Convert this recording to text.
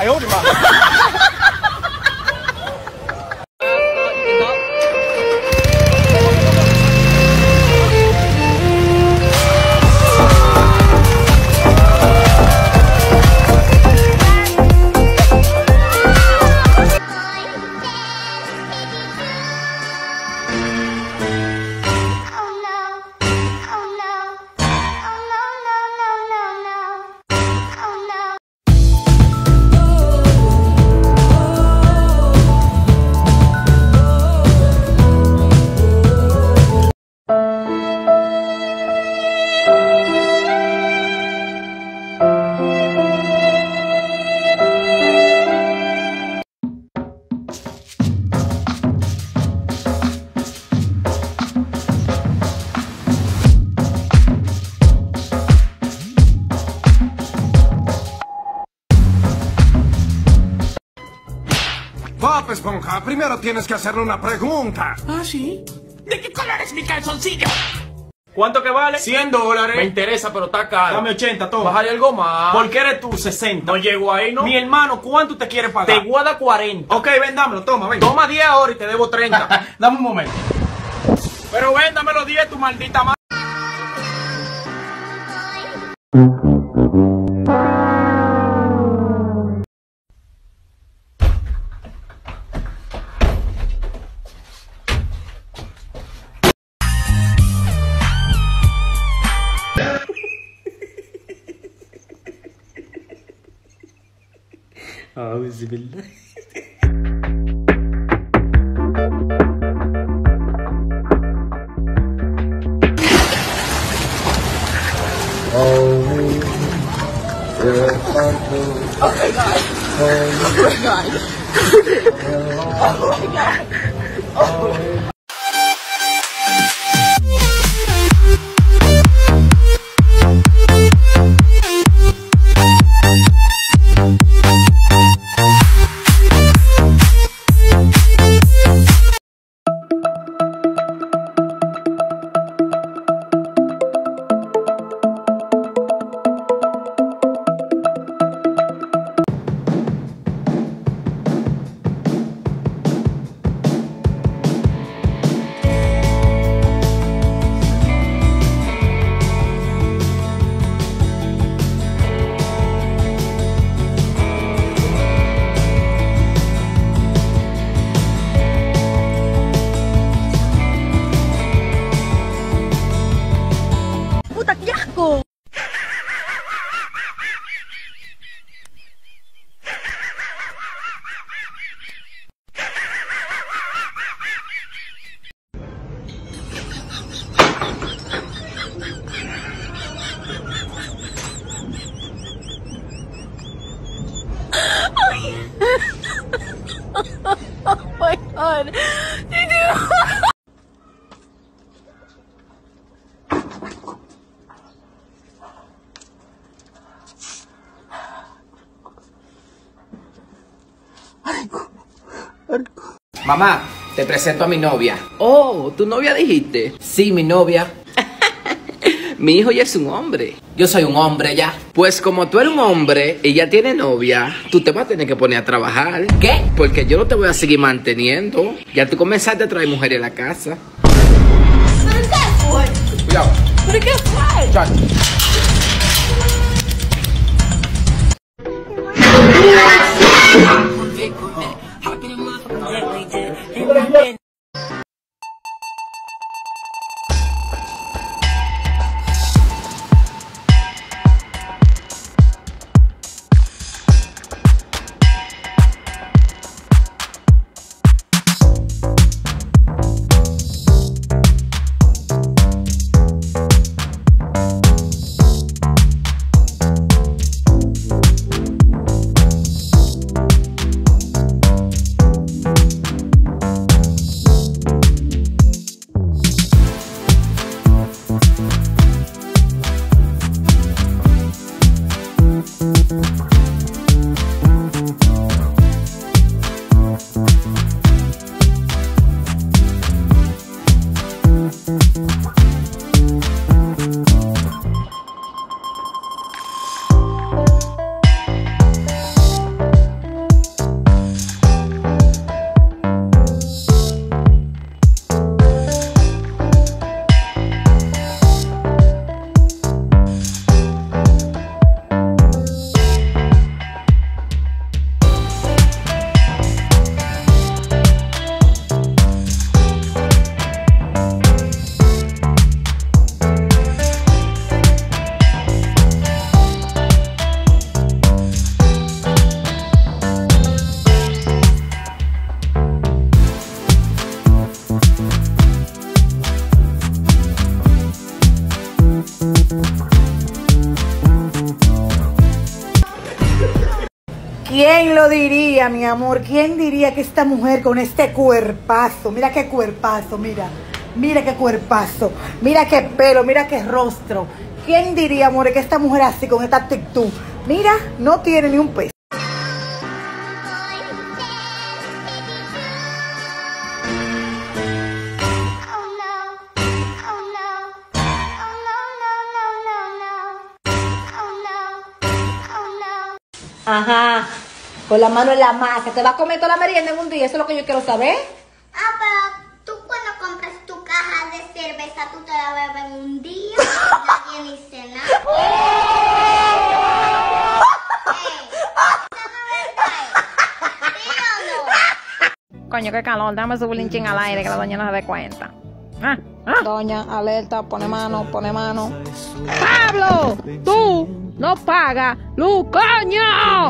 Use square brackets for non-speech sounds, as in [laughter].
哎呦我的妈！Primero tienes que hacerle una pregunta. Ah, sí. ¿De qué color es mi calzoncillo? ¿Cuánto que vale? 100 dólares. Me interesa, pero está caro. Dame 80, toma. Bájale algo más. ¿Por qué eres tú 60? No llego ahí, ¿no? Mi hermano, ¿cuánto te quiere Te pagar? guarda 40. Ok, ven, dámelo, toma, ven. Toma 10 ahora y te debo 30. [laughs] Dame un momento. pero véndamelo 10, tu maldita madre. أعوذ بالله Oh my god. Oh my god. Oh my god. Oh my god. Oh my god. Did you Mamá, te presento a mi novia. Oh, ¿tu novia dijiste? Sí, mi novia. Mi hijo ya es un hombre. Yo soy un hombre ya. Pues como tú eres un hombre y ya tienes novia, tú te vas a tener que poner a trabajar. ¿Qué? Porque yo no te voy a seguir manteniendo. Ya tú comenzaste a traer mujeres a la casa. ¿Pero qué fue? Cuidado. ¿Pero qué fue? Chacho. ¿Quién lo diría, mi amor? ¿Quién diría que esta mujer con este cuerpazo, mira qué cuerpazo, mira, mira qué cuerpazo, mira qué pelo, mira qué rostro. ¿Quién diría, amor, que esta mujer así, con esta actitud, mira, no tiene ni un peso? Oh no. Oh no. Oh no, no, no, no, no. Oh no. Oh no. Ajá, con la mano en la masa, ¿te va a comer toda la merienda en un día? Eso es lo que yo quiero saber. Ah, pero tú cuando compras tu caja de cerveza, tú te la bebes en un día. Nadie [laughs] ni cena. [laughs] Ey, ¿eso no es verdad? ¿Sí o no? Coño, qué calor. Dame su blinchín al aire que la doña no se dé cuenta. Ah, ah. Doña, alerta, pone mano, pone mano. ¡Pablo! ¡Tú no pagas luz, coño!